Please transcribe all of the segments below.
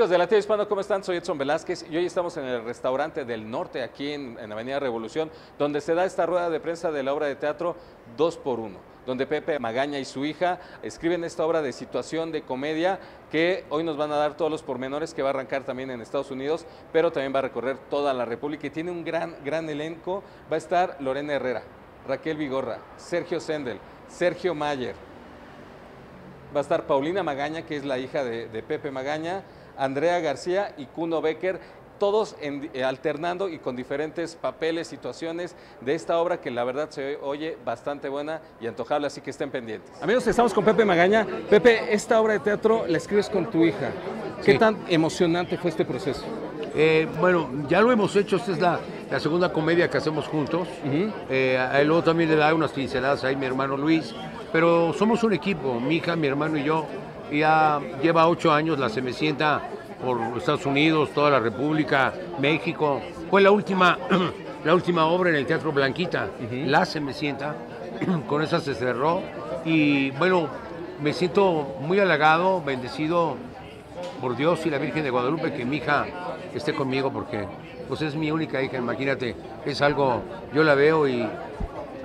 Amigos de Latino Hispano, ¿cómo están? Soy Edson Velázquez y hoy estamos en el restaurante del norte, aquí en, en Avenida Revolución, donde se da esta rueda de prensa de la obra de teatro Dos por Uno, donde Pepe Magaña y su hija escriben esta obra de situación, de comedia, que hoy nos van a dar todos los pormenores, que va a arrancar también en Estados Unidos, pero también va a recorrer toda la República y tiene un gran, gran elenco. Va a estar Lorena Herrera, Raquel Vigorra, Sergio Sendel, Sergio Mayer, va a estar Paulina Magaña, que es la hija de Pepe Magaña, Andrea García y Kuno Becker, todos en- eh, alternando y con diferentes papeles, situaciones de esta obra que la verdad se oye bastante buena y antojable, así que estén pendientes. Amigos, estamos con Pepe Magaña. Pepe, esta obra de teatro la escribes con tu hija. ¿Qué Sí. tan emocionante fue este proceso? Eh, bueno, ya lo hemos hecho, esta es la, la segunda comedia que hacemos juntos. Eh, a él luego también le da unas pinceladas ahí mi hermano Luis, pero somos un equipo, mi hija, mi hermano y yo. Ya lleva ocho años la Semecienta por Estados Unidos, toda la República, México. Fue la última, la última obra en el Teatro Blanquita, La Semecienta. Con esa se cerró y bueno, me siento muy halagado, bendecido por Dios y la Virgen de Guadalupe que mi hija esté conmigo porque pues es mi única hija, imagínate, es algo, yo la veo y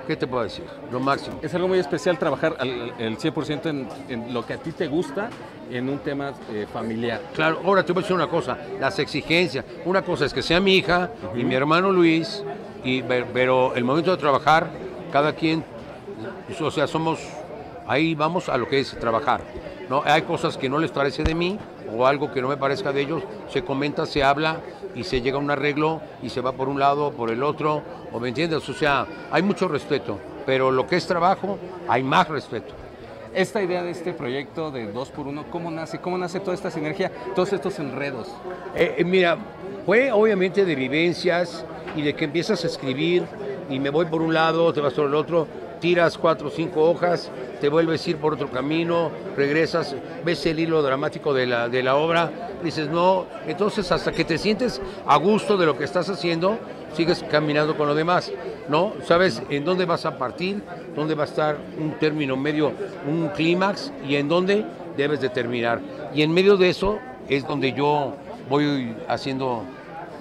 ¿qué te puedo decir? Lo máximo. Es algo muy especial trabajar al- el 100% en, en lo que a ti te gusta en un tema eh, familiar. Claro, ahora te voy a decir una cosa, las exigencias, una cosa es que sea mi hija y mi hermano Luis, y, pero el momento de trabajar, cada quien, o sea, somos, ahí vamos a lo que es trabajar. ¿no? Hay cosas que no les parece de mí o algo que no me parezca de ellos, se comenta, se habla y se llega a un arreglo y se va por un lado, por el otro, o me entiendes, o sea, hay mucho respeto, pero lo que es trabajo, hay más respeto. Esta idea de este proyecto de 2 por 1 ¿cómo nace? ¿Cómo nace toda esta sinergia, todos estos enredos? Eh, eh, mira, fue obviamente de vivencias y de que empiezas a escribir y me voy por un lado, te vas por el otro, tiras cuatro o cinco hojas, te vuelves a ir por otro camino, regresas, ves el hilo dramático de la, de la obra, dices no, entonces hasta que te sientes a gusto de lo que estás haciendo, sigues caminando con lo demás, ¿no? Sabes en dónde vas a partir, dónde va a estar un término medio, un clímax y en dónde debes de terminar. Y en medio de eso es donde yo voy haciendo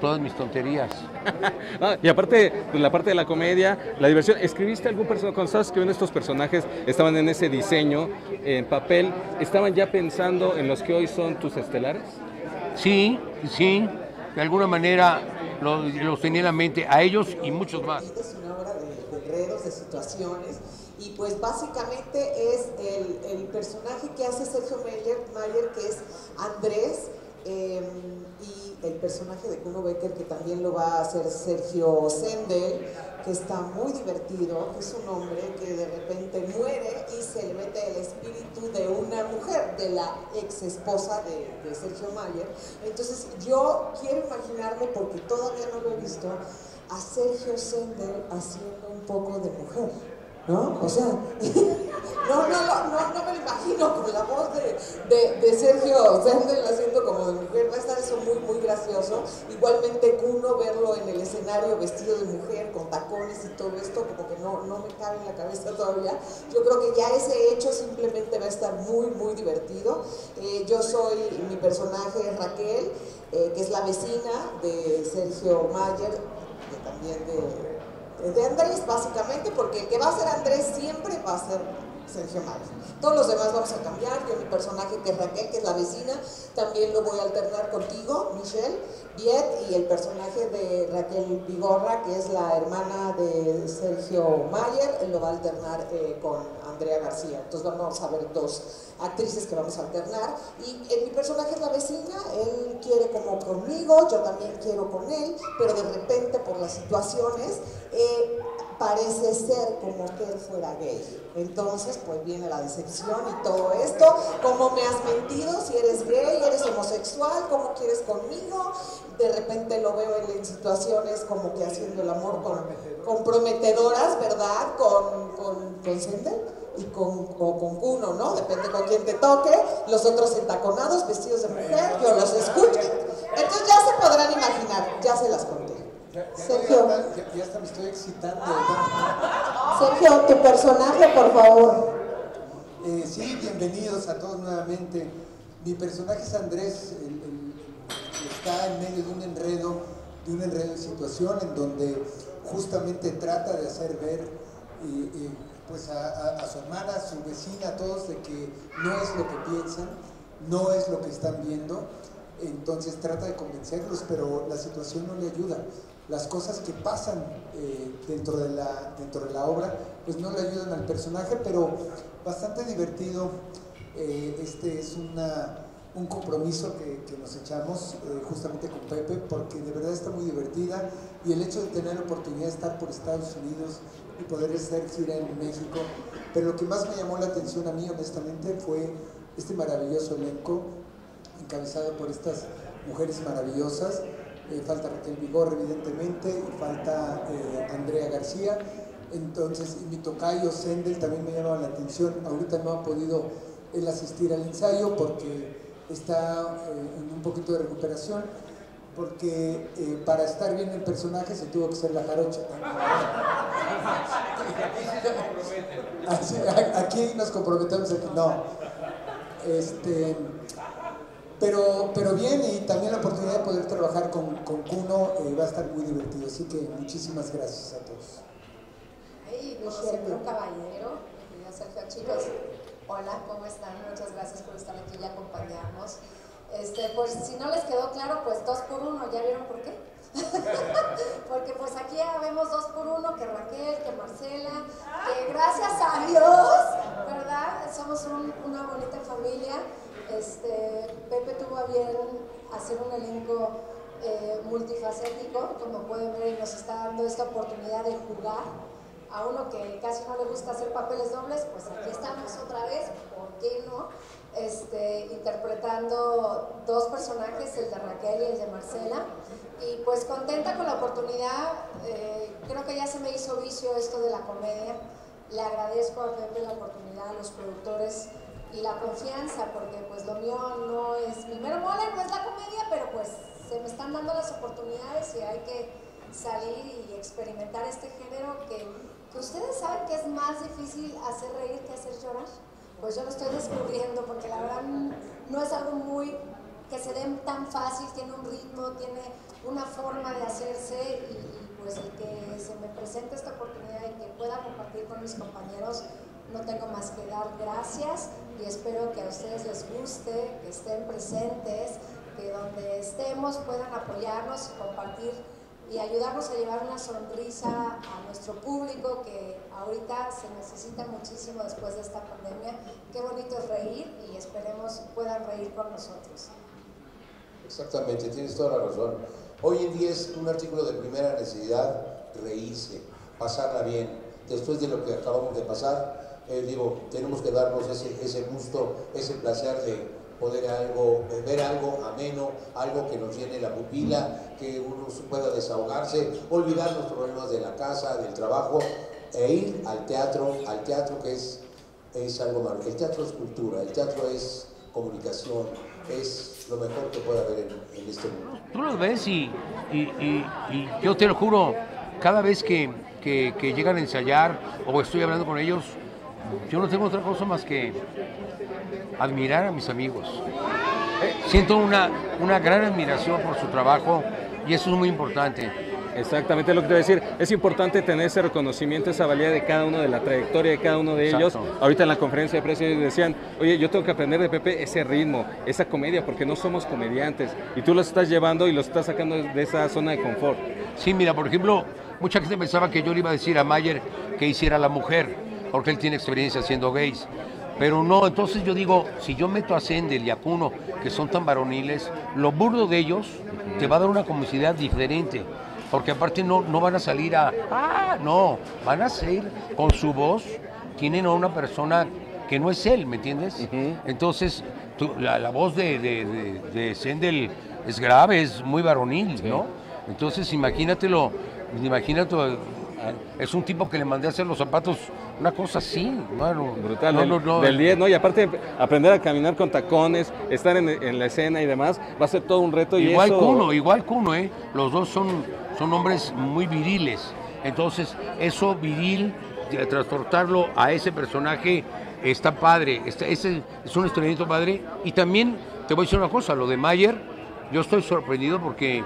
todas mis tonterías. Ah, y aparte, pues, la parte de la comedia, la diversión, ¿escribiste algún personaje? Cuando estabas escribiendo estos personajes, estaban en ese diseño, en papel, ¿estaban ya pensando en los que hoy son tus estelares? Sí, sí, de alguna manera lo- los tenía en la mente a ellos y muchos más. Es una obra de, de enredos, de situaciones. Y pues básicamente es el, el personaje que hace Sergio Mayer, Mayer que es Andrés, eh, y el personaje de Kuno Becker, que también lo va a hacer Sergio Sendel, que está muy divertido. Es un hombre que de repente muere y se le mete el espíritu de una mujer, de la ex esposa de, Sergio Mayer. Entonces yo quiero imaginarme, porque todavía no lo he visto, a Sergio Sendel haciendo un poco de mujer, ¿no? O sea, no, no, no, no, me lo imagino con la voz de, de, de Sergio Sendel haciendo como de mujer, va a estar eso muy, muy gracioso. Igualmente Kuno, verlo en el escenario vestido de mujer, con tacones y todo esto, como que no, no me cabe en la cabeza todavía. Yo creo que ya ese hecho simplemente va a estar muy, muy divertido. Eh, yo soy, mi personaje es Raquel, eh, que es la vecina de Sergio Mayer, que también de, de Andrés, básicamente, porque el que va a ser Andrés siempre va a ser Sergio Mayer. Todos los demás vamos a cambiar. Yo, mi personaje, que es Raquel, que es la vecina, también lo voy a alternar contigo, Michelle, Viet, y el personaje de Raquel Vigorra, que es la hermana de Sergio Mayer, él lo va a alternar eh, con Andrea García. Entonces vamos a ver dos actrices que vamos a alternar. Y eh, mi personaje es la vecina, él quiere como conmigo, yo también quiero con él, pero de repente por las situaciones eh, parece ser como que él fuera gay. Entonces pues viene la decepción y todo esto, ¿cómo me has mentido? Si eres gay, eres homosexual, ¿cómo quieres conmigo? De repente lo veo en, situaciones como que haciendo el amor con, comprometedoras, ¿verdad? Con, con, con Sendel y con, o con Kuno, ¿no? Depende con quién te toque. Los otros entaconados, vestidos de mujer, yo los escucho. Entonces ya se podrán imaginar, ya se las conté. Sergio, Ya, hasta me estoy excitando. Sergio, tu personaje, por favor. Eh, sí, bienvenidos a todos nuevamente. Mi personaje es Andrés, el, el- está en medio de un enredo, de un enredo de situación en donde justamente trata de hacer ver pues a, su hermana, a su vecina, a todos de que no es lo que piensan, no es lo que están viendo. Entonces trata de convencerlos, pero la situación no le ayuda. Las cosas que pasan eh, dentro, de la, dentro de la obra, pues no le ayudan al personaje, pero bastante divertido. Eh, este es una, un compromiso que, que nos echamos eh, justamente con Pepe, porque de verdad está muy divertida y el hecho de tener la oportunidad de estar por Estados Unidos y poder hacer gira en México. Pero lo que más me llamó la atención a mí, honestamente, fue este maravilloso elenco, encabezado por estas mujeres maravillosas. Eh, falta Raquel Vigor, evidentemente, y falta eh, Andrea García. Entonces, y mi tocayo Sendel también me llamaba la atención. Ahorita no ha podido él asistir al ensayo porque está eh, en un poquito de recuperación porque para estar bien el personaje se tuvo que ser la jarocha. aquí nos comprometemos aquí, no. Este, pero, pero bien y también la oportunidad de poder trabajar con, con Kuno eh, va a estar muy divertido, así que muchísimas gracias a todos. Hey, siempre un caballero, Sergio chicos. Hola, ¿cómo están? Muchas gracias por estar aquí y acompañarnos. Este, pues si no les quedó claro, pues dos por uno, ¿ya vieron por qué? Porque pues aquí ya vemos dos por uno, que Raquel, que Marcela, que gracias a Dios, ¿verdad? Somos una bonita familia. Este, Pepe tuvo a bien hacer un elenco eh, multifacético, como pueden ver, y nos está dando esta oportunidad de jugar. A uno que casi no le gusta hacer papeles dobles, pues aquí estamos otra vez, ¿por qué no? este, interpretando dos personajes, el de Raquel y el de Marcela. Y pues contenta con la oportunidad, eh, creo que ya se me hizo vicio esto de la comedia. Le agradezco a Pepe la oportunidad, a los productores y la confianza, porque pues lo mío no es, mi mero mole no es la comedia, pero pues se me están dando las oportunidades y hay que salir y experimentar este género que, que ustedes saben que es más difícil hacer reír que hacer llorar. Pues yo lo estoy descubriendo porque la verdad no es algo muy que se dé tan fácil, tiene un ritmo, tiene una forma de hacerse y, pues el que se me presente esta oportunidad y que pueda compartir con mis compañeros, no tengo más que dar gracias y espero que a ustedes les guste, que estén presentes, que donde estemos puedan apoyarnos compartir y ayudarnos a llevar una sonrisa a nuestro público que ahorita se necesita muchísimo después de esta pandemia. Qué bonito es reír y esperemos puedan reír con nosotros. Exactamente, tienes toda la razón. Hoy en día es un artículo de primera necesidad reírse, pasarla bien. Después de lo que acabamos de pasar, eh, digo, tenemos que darnos ese, ese gusto, ese placer de poder algo, ver algo ameno, algo que nos llene la pupila, que uno pueda desahogarse, olvidar los problemas de la casa, del trabajo, e ir al teatro, al teatro que es, es algo malo. El teatro es cultura, el teatro es comunicación, es lo mejor que puede haber en, este mundo. Tú los ves y, y, yo te lo juro, cada vez que, que, que llegan a ensayar o estoy hablando con ellos, yo no tengo otra cosa más que admirar a mis amigos. Siento una, una gran admiración por su trabajo y eso es muy importante. Exactamente lo que te voy a decir. Es importante tener ese reconocimiento, esa valía de cada uno, de la trayectoria de cada uno de ellos. Ahorita en la conferencia de prensa decían, oye, yo tengo que aprender de Pepe ese ritmo, esa comedia, porque no somos comediantes. Y tú los estás llevando y los estás sacando de esa zona de confort. Sí, mira, por ejemplo, mucha gente pensaba que yo le iba a decir a Mayer que hiciera la mujer, porque él tiene experiencia siendo gays. Pero no, entonces yo digo, si yo meto a Sendel y a Kuno, que son tan varoniles, lo burdo de ellos te va a dar una comicidad diferente. Porque aparte no, no van a salir a, ah, no, van a ser con su voz, tienen a una persona que no es él, ¿me entiendes? Entonces, la, voz de, de, Sendel es grave, es muy varonil, ¿no? Entonces, imagínatelo, imagínate es un tipo que le mandé a hacer los zapatos, una cosa así, bueno, brutal. del, 10, ¿no? Y aparte aprender a caminar con tacones, estar en, la escena y demás, va a ser todo un reto. Igual y eso... Igual Kuno, ¿eh? Los dos son, son hombres muy viriles. Entonces, eso viril, transportarlo a ese personaje está padre. ese es un estrenamiento padre. Y también te voy a decir una cosa, lo de Mayer yo estoy sorprendido porque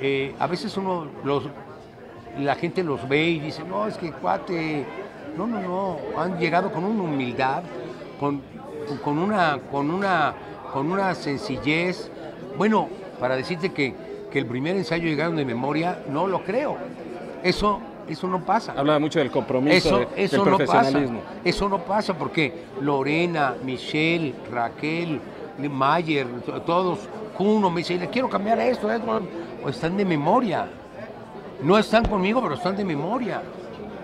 eh, a veces uno los, la gente los ve y dice, no, es que cuate, no, no, no, han llegado con una humildad, con, con, una, con, una, con una sencillez. Bueno, para decirte que, que el primer ensayo llegaron de memoria, no lo creo. Eso, eso no pasa. Habla mucho del compromiso, Eso, de- eso del no pasa. profesionalismo. Eso no pasa porque Lorena, Michelle, Raquel, Mayer, to- todos, uno me dice, le quiero cambiar esto, esto, o están de memoria. No están conmigo, pero están de memoria.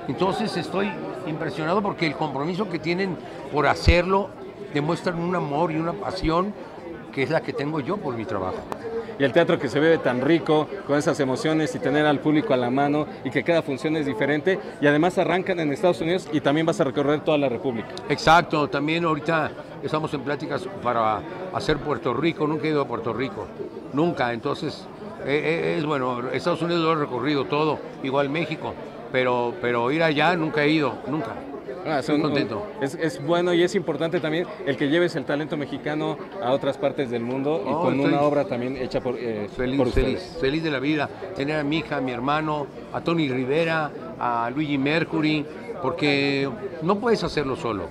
Entonces estoy impresionado porque el compromiso que tienen por hacerlo demuestran un amor y una pasión que es la que tengo yo por mi trabajo. Y el teatro que se ve tan rico, con esas emociones y tener al público a la mano y que cada función es diferente. Y además arrancan en Estados Unidos y también vas a recorrer toda la República. Exacto, también ahorita estamos en pláticas para hacer Puerto Rico, nunca he ido a Puerto Rico, nunca, entonces es bueno, Estados Unidos lo he recorrido todo, igual México, pero, pero ir allá nunca he ido, nunca. Ah, Estoy contento. Es, es bueno y es importante también el que lleves el talento mexicano a otras partes del mundo y Oh, con una obra también hecha por, eh, Feliz, por feliz, feliz de la vida, tener a mi hija, a mi hermano, a Tony Rivera, a Luigi Mercury, porque no puedes hacerlo solo.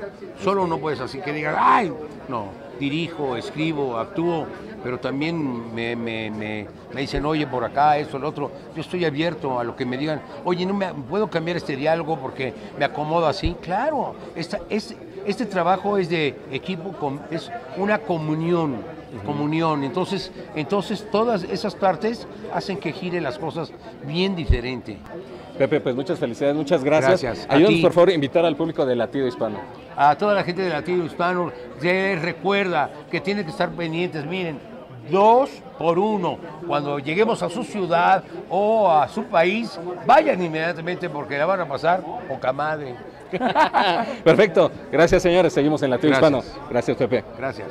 Solo no puedes así que digas, ay, no, dirijo, escribo, actúo, pero también me, me- me- me dicen, oye, por acá, esto, lo otro. Yo estoy abierto a lo que me digan, oye, no me puedo cambiar este diálogo porque me acomodo así. Claro, esta, es, este trabajo es de equipo, es una comunión comunión. Entonces, entonces todas esas partes hacen que gire las cosas bien diferente. Pepe, pues muchas felicidades, muchas gracias. Gracias. Ayúdanos por favor a invitar al público de Latido Hispano. A toda la gente de Latino Hispano, les recuerda que tienen que estar pendientes. Miren, dos por uno. Cuando lleguemos a su ciudad o a su país, vayan inmediatamente porque la van a pasar poca madre. Perfecto, gracias señores, seguimos en Latido Gracias. Hispano. Gracias Pepe. Gracias.